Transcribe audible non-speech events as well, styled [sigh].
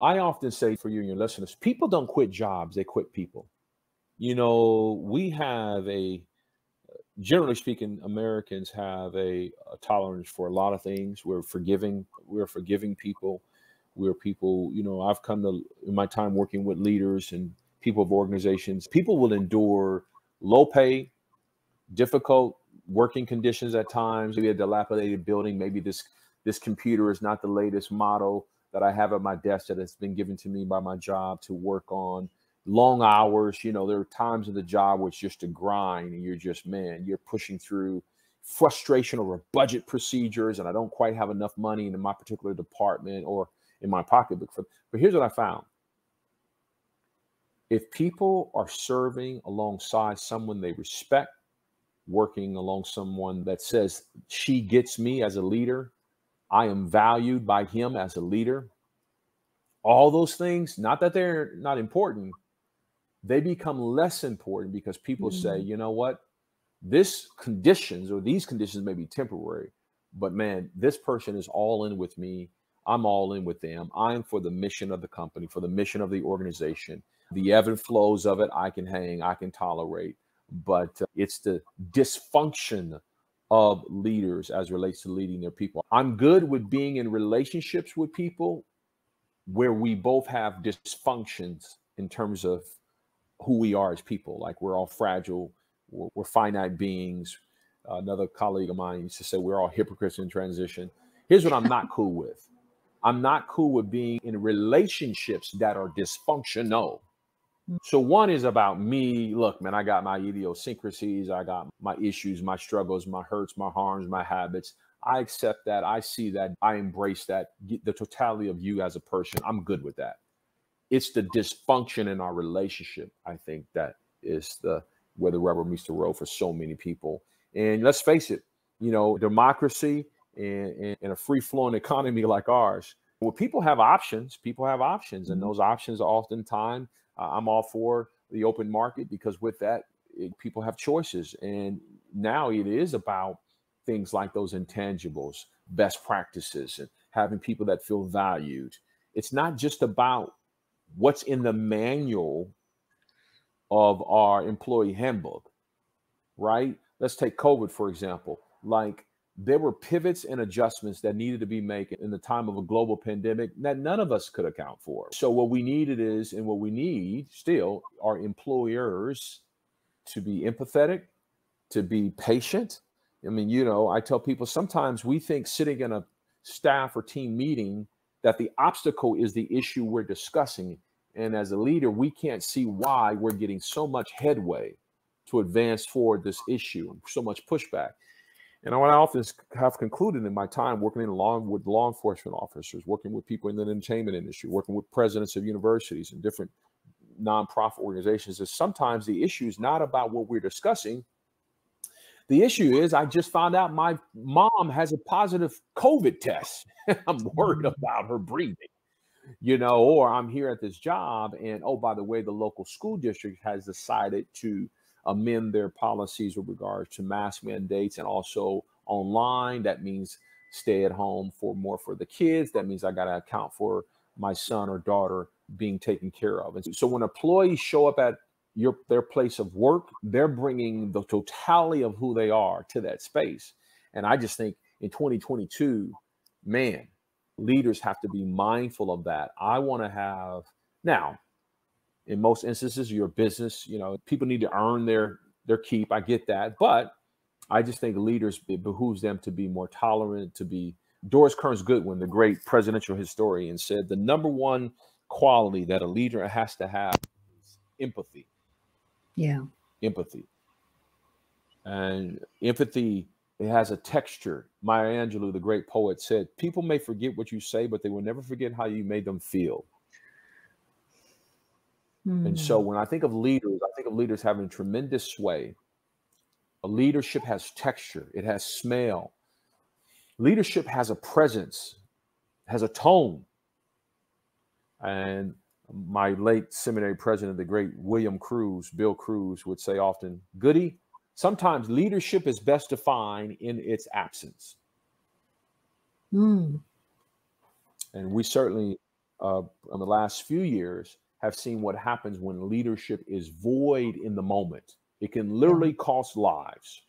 I often say for you and your listeners, people don't quit jobs, they quit people. You know, we have a, generally speaking, Americans have a, a tolerance for a lot of things. We're forgiving, we're forgiving people. We're people, you know, I've come to, in my time working with leaders and people of organizations, people will endure low pay, difficult working conditions at times, maybe a dilapidated building, maybe this this computer is not the latest model that I have at my desk that has been given to me by my job to work on. Long hours, you know, there are times in the job where it's just a grind and you're just, man, you're pushing through frustration over budget procedures and I don't quite have enough money in my particular department or in my pocketbook for but here's what I found. If people are serving alongside someone they respect, working along someone that says she gets me as a leader, I am valued by him as a leader. All those things, not that they're not important, they become less important because people mm-hmm. say, you know what, this conditions or these conditions may be temporary, but man, this person is all in with me. I'm all in with them. I'm for the mission of the company, for the mission of the organization. The ebb and flows of it, I can hang, I can tolerate, but uh, it's the dysfunction of leaders as relates to leading their people. I'm good with being in relationships with people where we both have dysfunctions in terms of who we are as people. Like we're all fragile, we're, we're finite beings. Uh, another colleague of mine used to say we're all hypocrites in transition. Here's what I'm not cool with. I'm not cool with being in relationships that are dysfunctional. So one is about me. Look, man, I got my idiosyncrasies, I got my issues, my struggles, my hurts, my harms, my habits. I accept that. I see that. I embrace that. The totality of you as a person, I'm good with that. It's the dysfunction in our relationship, I think, that is the where the rubber meets the road for so many people. And let's face it, you know, democracy and, and a free flowing economy like ours, well, people have options. People have options, and mm-hmm. those options are oftentimes uh, I'm all for the open market because with that, it, people have choices. And now it is about things like those intangibles, best practices, and having people that feel valued. It's not just about what's in the manual of our employee handbook, right? Let's take COVID, for example. Like there were pivots and adjustments that needed to be made in the time of a global pandemic that none of us could account for. So what we needed is, and what we need still are employers to be empathetic, to be patient. I mean, you know, I tell people sometimes we think sitting in a staff or team meeting that the obstacle is the issue we're discussing. And as a leader, we can't see why we're getting so much headway to advance forward this issue and so much pushback. And what I often have concluded in my time working in law with law enforcement officers, working with people in the entertainment industry, working with presidents of universities and different nonprofit organizations, is sometimes the issue is not about what we're discussing. The issue is I just found out my mom has a positive COVID test. [laughs] I'm worried mm. about her breathing, you know, or I'm here at this job and oh, by the way, the local school district has decided to amend their policies with regards to mask mandates and also online. That means stay at home for more for the kids. That means I got to account for my son or daughter being taken care of. And so when employees show up at your their place of work, they're bringing the totality of who they are to that space. And I just think in 2022, man, leaders have to be mindful of that. I want to have now in most instances your business you know people need to earn their their keep. I get that. But i just think leaders it behooves them to be more tolerant to be doris kearns goodwin the great presidential historian said the number one quality that a leader has to have is empathy. Yeah. Empathy. And empathy it has a texture. Maya angelou the great poet said people may forget what you say but they will never forget how you made them feel and so hmm. when I think of leaders, I think of leaders having tremendous sway. A leadership has texture, it has smell. Leadership has a presence, has a tone. And my late seminary president, the great William Crews, Bill Crews, would say often, Goodie, sometimes leadership is best defined in its absence. Mm. And we certainly uh, in the last few years have seen what happens when leadership is void in the moment. It can literally cost lives.